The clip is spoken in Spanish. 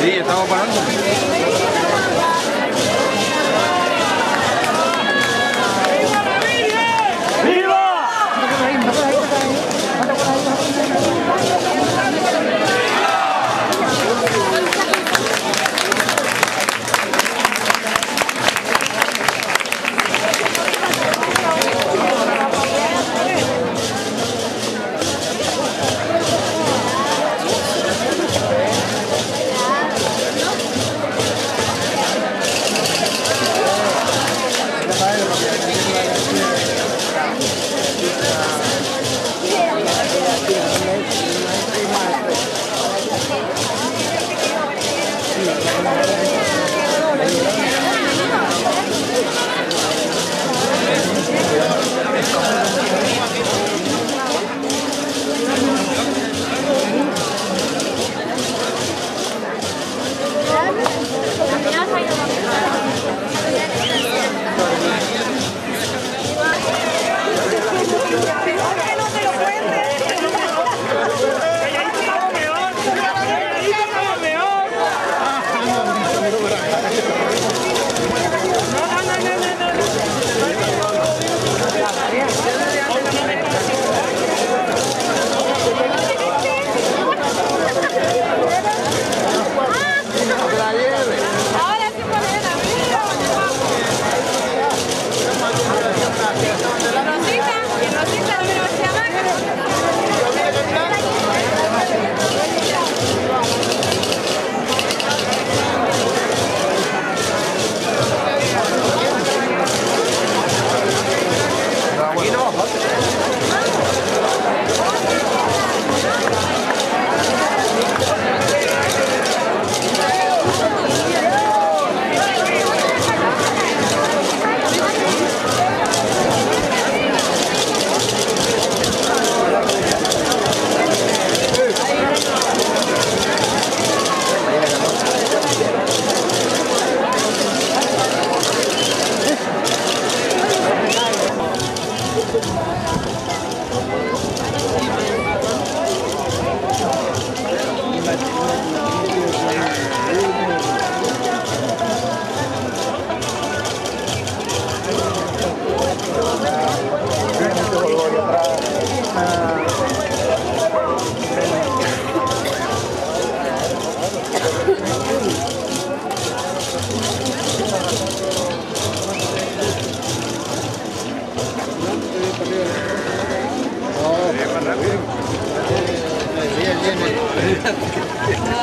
Sí, estamos parando. すごい。